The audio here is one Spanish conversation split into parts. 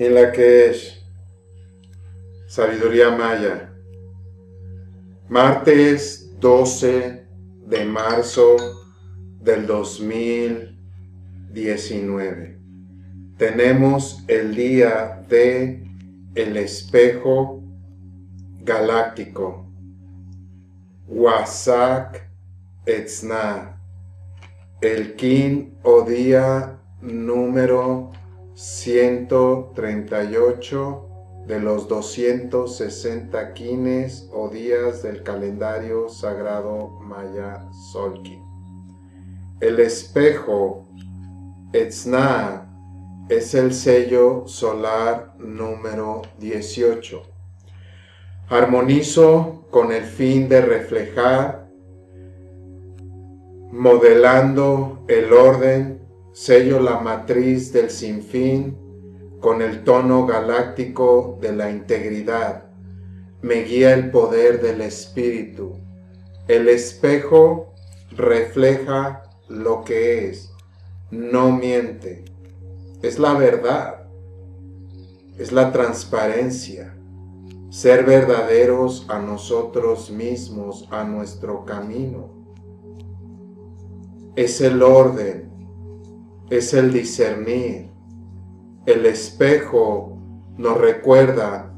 en la que es Sabiduría Maya. Martes 12 de marzo del 2019. Tenemos el día de el espejo galáctico. Wasak Etzna. El kin o día número 138 de los 260 quines o días del calendario sagrado Maya Solki. El espejo Etzna es el sello solar número 18. Armonizo con el fin de reflejar, modelando el orden sello la matriz del sinfín con el tono galáctico de la integridad. Me guía el poder del espíritu. El espejo refleja lo que es, no miente. Es la verdad, es la transparencia, ser verdaderos a nosotros mismos, a nuestro camino. Es el orden, es el discernir. El espejo nos recuerda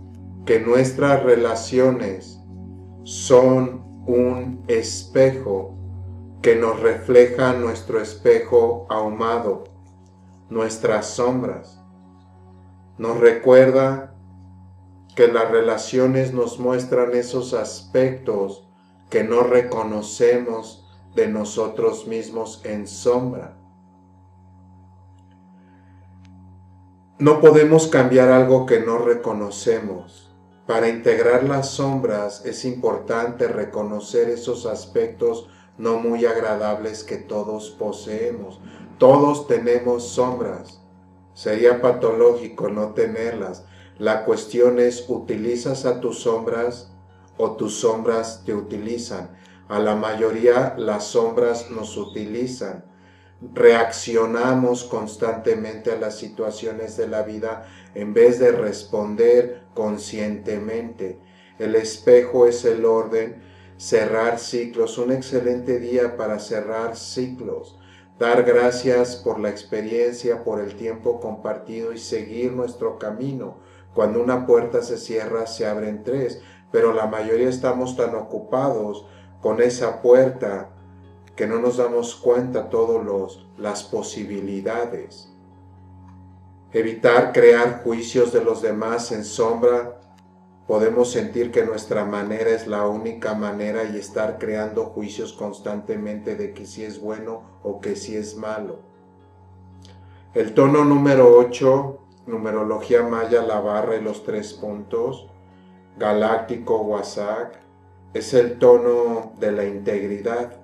que nuestras relaciones son un espejo que nos refleja nuestro espejo ahumado, nuestras sombras. Nos recuerda que las relaciones nos muestran esos aspectos que no reconocemos de nosotros mismos en sombra. No podemos cambiar algo que no reconocemos. Para integrar las sombras es importante reconocer esos aspectos no muy agradables que todos poseemos. Todos tenemos sombras. Sería patológico no tenerlas. La cuestión es, ¿utilizas a tus sombras o tus sombras te utilizan? A la mayoría las sombras nos utilizan reaccionamos constantemente a las situaciones de la vida en vez de responder conscientemente. El espejo es el orden, cerrar ciclos, un excelente día para cerrar ciclos, dar gracias por la experiencia, por el tiempo compartido y seguir nuestro camino. Cuando una puerta se cierra, se abren tres, pero la mayoría estamos tan ocupados con esa puerta que no nos damos cuenta todas las posibilidades. Evitar crear juicios de los demás en sombra. Podemos sentir que nuestra manera es la única manera y estar creando juicios constantemente de que si es bueno o que si es malo. El tono número 8, numerología maya, la barra y los tres puntos, galáctico, wasak, es el tono de la integridad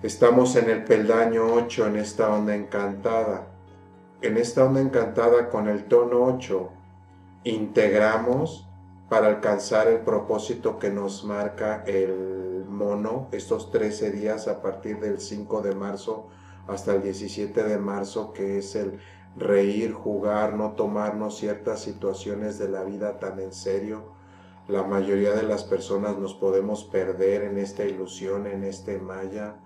Estamos en el peldaño 8 en esta onda encantada. En esta onda encantada con el tono 8 integramos para alcanzar el propósito que nos marca el mono estos 13 días a partir del 5 de marzo hasta el 17 de marzo que es el reír, jugar, no tomarnos ciertas situaciones de la vida tan en serio. La mayoría de las personas nos podemos perder en esta ilusión, en este maya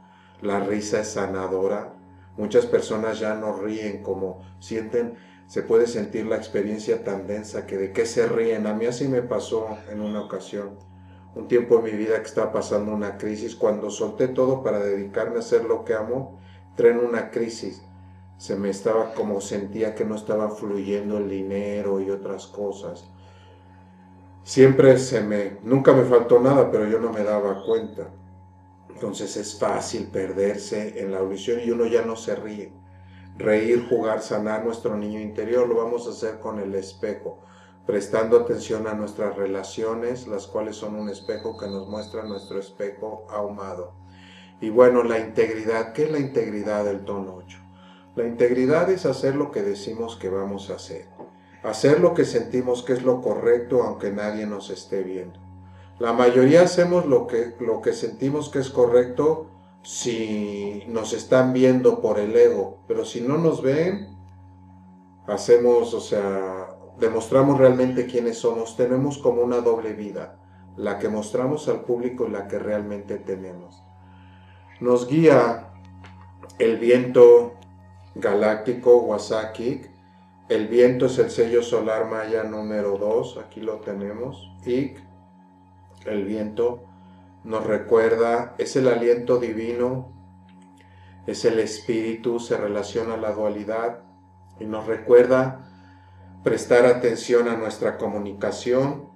la risa es sanadora. Muchas personas ya no ríen como sienten, se puede sentir la experiencia tan densa que de qué se ríen. A mí así me pasó en una ocasión, un tiempo en mi vida que estaba pasando una crisis, cuando solté todo para dedicarme a hacer lo que amo, entré en una crisis. Se me estaba como sentía que no estaba fluyendo el dinero y otras cosas. Siempre se me, nunca me faltó nada, pero yo no me daba cuenta. Entonces es fácil perderse en la audición y uno ya no se ríe. Reír, jugar, sanar nuestro niño interior lo vamos a hacer con el espejo, prestando atención a nuestras relaciones, las cuales son un espejo que nos muestra nuestro espejo ahumado. Y bueno, la integridad, ¿qué es la integridad del tono 8? La integridad es hacer lo que decimos que vamos a hacer, hacer lo que sentimos que es lo correcto aunque nadie nos esté viendo. La mayoría hacemos lo que, lo que sentimos que es correcto si nos están viendo por el ego, pero si no nos ven, hacemos, o sea, demostramos realmente quiénes somos, tenemos como una doble vida, la que mostramos al público y la que realmente tenemos. Nos guía el viento galáctico Wasaki. El viento es el sello solar maya número 2, aquí lo tenemos. Ik, el viento nos recuerda, es el aliento divino, es el espíritu, se relaciona a la dualidad y nos recuerda prestar atención a nuestra comunicación.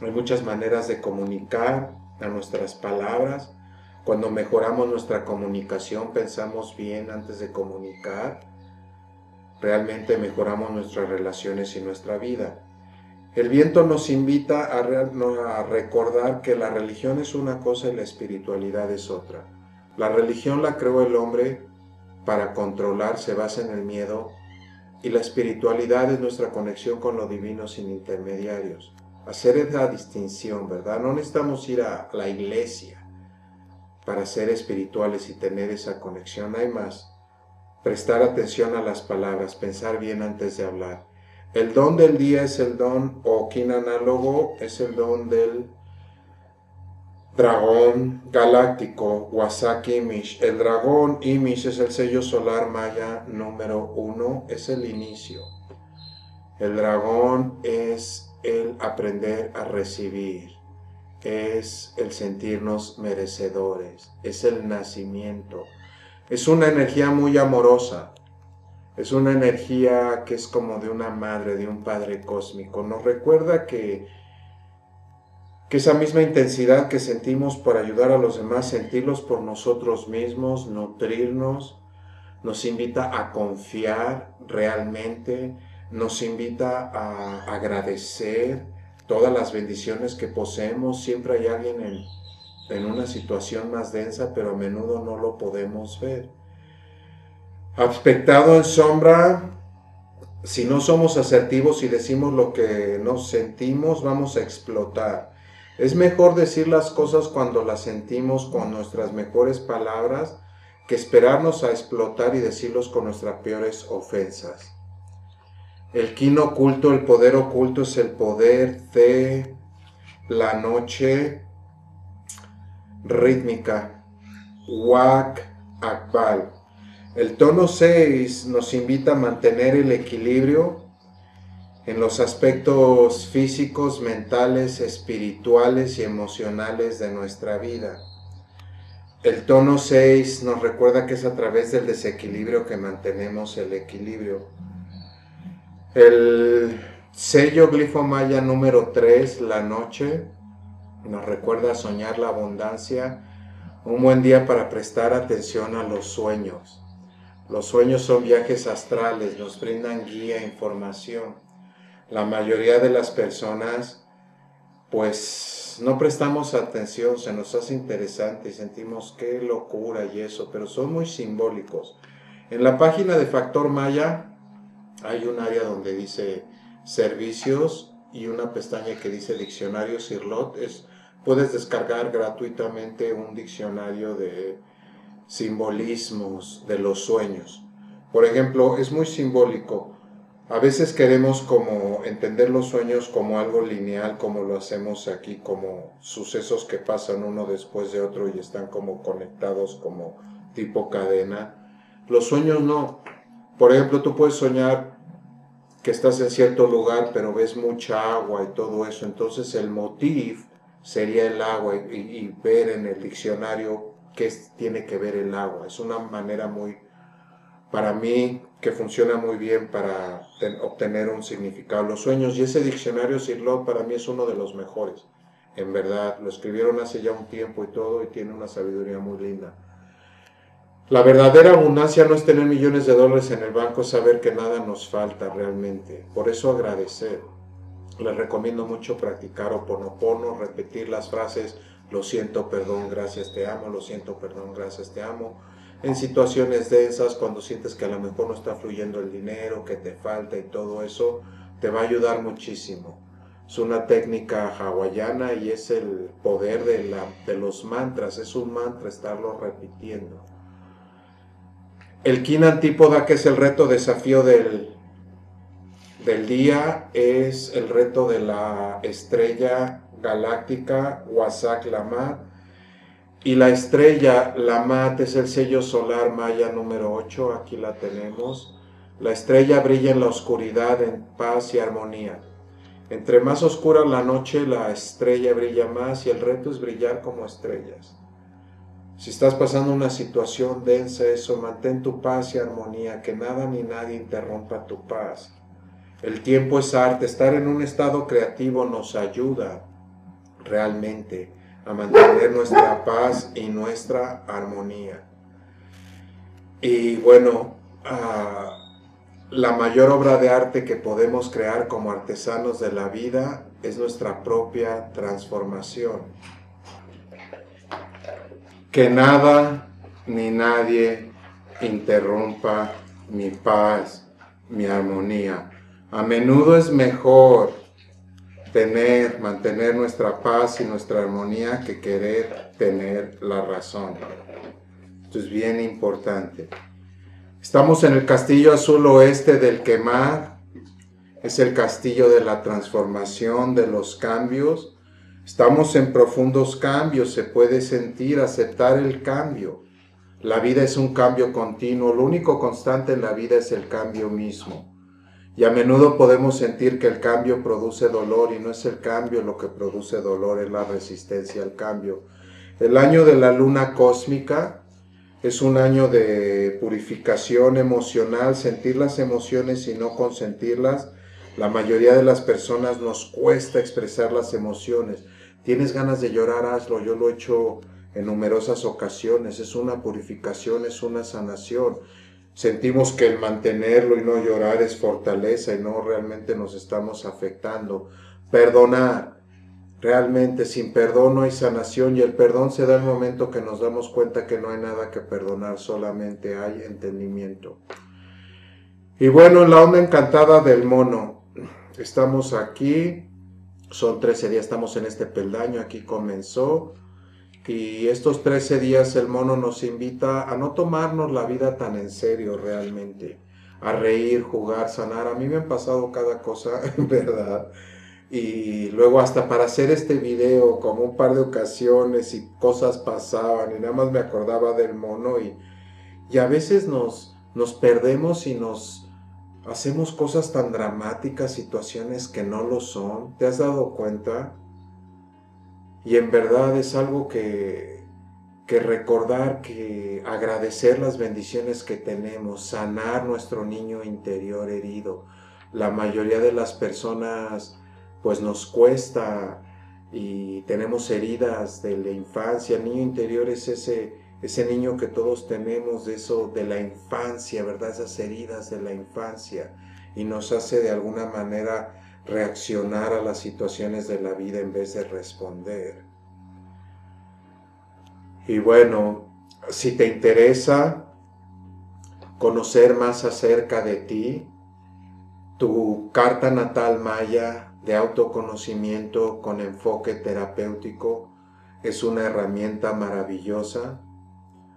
Hay muchas maneras de comunicar a nuestras palabras. Cuando mejoramos nuestra comunicación, pensamos bien antes de comunicar, realmente mejoramos nuestras relaciones y nuestra vida. El viento nos invita a, recordar que la religión es una cosa y la espiritualidad es otra. La religión la creó el hombre para controlar, se basa en el miedo, y la espiritualidad es nuestra conexión con lo divino sin intermediarios. Hacer esa distinción, ¿verdad? No necesitamos ir a la iglesia para ser espirituales y tener esa conexión. Hay más. Prestar atención a las palabras, pensar bien antes de hablar. El don del día es el don, o kin análogo, es el don del Dragón galáctico Wasaki Imish. El dragón Imish es el sello solar maya número uno, es el inicio. El dragón es el aprender a recibir, es el sentirnos merecedores, es el nacimiento. Es una energía muy amorosa, es una energía que es como de una madre, de un padre cósmico. Nos recuerda que que esa misma intensidad que sentimos por ayudar a los demás, sentirlos por nosotros mismos, nutrirnos, nos invita a confiar realmente, nos invita a agradecer todas las bendiciones que poseemos. Siempre hay alguien en, en una situación más densa, pero a menudo no lo podemos ver. Aspectado en sombra, si no somos asertivos y decimos lo que nos sentimos, vamos a explotar. Es mejor decir las cosas cuando las sentimos con nuestras mejores palabras que esperarnos a explotar y decirlos con nuestras peores ofensas. El quino oculto, el poder oculto es el poder de la noche rítmica. Wak Akbal. El tono 6 nos invita a mantener el equilibrio en los aspectos físicos, mentales, espirituales y emocionales de nuestra vida. El tono 6 nos recuerda que es a través del desequilibrio que mantenemos el equilibrio. El sello glifo maya número 3, la noche, nos recuerda soñar la abundancia, un buen día para prestar atención a los sueños. Los sueños son viajes astrales, nos brindan guía, información la mayoría de las personas pues no prestamos atención, se nos hace interesante y sentimos qué locura y eso, pero son muy simbólicos. En la página de Factor Maya hay un área donde dice servicios y una pestaña que dice diccionario Sirlot. Es, puedes descargar gratuitamente un diccionario de simbolismos de los sueños. Por ejemplo, es muy simbólico a veces queremos como entender los sueños como algo lineal, como lo hacemos aquí, como sucesos que pasan uno después de otro y están como conectados como tipo cadena. Los sueños no. Por ejemplo, tú puedes soñar que estás en cierto lugar, pero ves mucha agua y todo eso. Entonces el motivo sería el agua y, y ver en el diccionario qué tiene que ver el agua. Es una manera muy para mí que funciona muy bien para obtener un significado los sueños. Y ese diccionario Sirlot para mí es uno de los mejores. En verdad, lo escribieron hace ya un tiempo y todo y tiene una sabiduría muy linda. La verdadera abundancia no es tener millones de dólares en el banco, es saber que nada nos falta realmente. Por eso agradecer. Les recomiendo mucho practicar oponopono, repetir las frases lo siento, perdón, gracias, te amo, lo siento, perdón, gracias, te amo en situaciones densas, cuando sientes que a lo mejor no está fluyendo el dinero, que te falta y todo eso, te va a ayudar muchísimo. Es una técnica hawaiana y es el poder de, la, de los mantras, es un mantra estarlo repitiendo. El kin antípoda, que es el reto desafío del del día es el reto de la estrella galáctica Wasak Lamat. Y la estrella Lamat es el sello solar maya número 8, aquí la tenemos. La estrella brilla en la oscuridad, en paz y armonía. Entre más oscura la noche, la estrella brilla más y el reto es brillar como estrellas. Si estás pasando una situación densa, eso, mantén tu paz y armonía, que nada ni nadie interrumpa tu paz. El tiempo es arte, estar en un estado creativo nos ayuda realmente a mantener nuestra paz y nuestra armonía. Y bueno, ah, la mayor obra de arte que podemos crear como artesanos de la vida es nuestra propia transformación. Que nada ni nadie interrumpa mi paz, mi armonía. A menudo es mejor tener, mantener nuestra paz y nuestra armonía que querer tener la razón. Esto es bien importante. Estamos en el castillo azul oeste del quemar. Es el castillo de la transformación, de los cambios. Estamos en profundos cambios, se puede sentir, aceptar el cambio. La vida es un cambio continuo, lo único constante en la vida es el cambio mismo. Y a menudo podemos sentir que el cambio produce dolor y no es el cambio lo que produce dolor, es la resistencia al cambio. El año de la luna cósmica es un año de purificación emocional, sentir las emociones y no consentirlas. La mayoría de las personas nos cuesta expresar las emociones. Tienes ganas de llorar, hazlo. Yo lo he hecho en numerosas ocasiones. Es una purificación, es una sanación sentimos que el mantenerlo y no llorar es fortaleza y no realmente nos estamos afectando. Perdonar. Realmente sin perdón no hay sanación y el perdón se da el momento que nos damos cuenta que no hay nada que perdonar, solamente hay entendimiento. Y bueno, en la onda encantada del mono, estamos aquí, son 13 días, estamos en este peldaño, aquí comenzó y estos 13 días el mono nos invita a no tomarnos la vida tan en serio realmente, a reír, jugar, sanar. A mí me han pasado cada cosa, en verdad. Y luego hasta para hacer este video, como un par de ocasiones y cosas pasaban y nada más me acordaba del mono y, y a veces nos, nos perdemos y nos hacemos cosas tan dramáticas, situaciones que no lo son. ¿Te has dado cuenta? Y en verdad es algo que, que recordar, que agradecer las bendiciones que tenemos, sanar nuestro niño interior herido. La mayoría de las personas pues nos cuesta y tenemos heridas de la infancia. El niño interior es ese, ese niño que todos tenemos de eso, de la infancia, ¿verdad? Esas heridas de la infancia y nos hace de alguna manera reaccionar a las situaciones de la vida en vez de responder. Y bueno, si te interesa conocer más acerca de ti, tu carta natal maya de autoconocimiento con enfoque terapéutico es una herramienta maravillosa.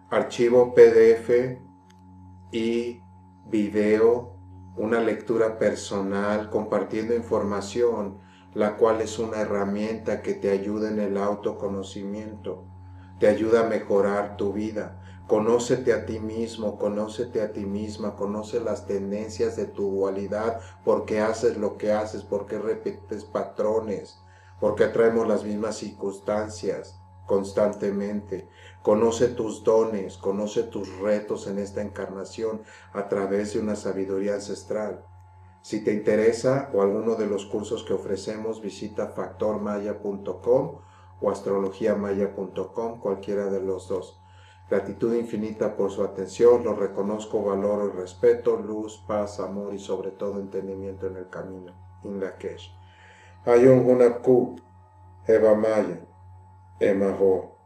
Archivo PDF y video una lectura personal, compartiendo información, la cual es una herramienta que te ayuda en el autoconocimiento, te ayuda a mejorar tu vida. Conócete a ti mismo, conócete a ti misma, conoce las tendencias de tu dualidad, porque haces lo que haces, porque repites patrones, porque traemos las mismas circunstancias constantemente. Conoce tus dones, conoce tus retos en esta encarnación a través de una sabiduría ancestral. Si te interesa o alguno de los cursos que ofrecemos, visita factormaya.com o astrologiamaya.com, cualquiera de los dos. Gratitud infinita por su atención, lo reconozco, valoro y respeto, luz, paz, amor y sobre todo entendimiento en el camino. Inlakesh. Ayun Hunapku, Eva Maya, 哎，蛮好。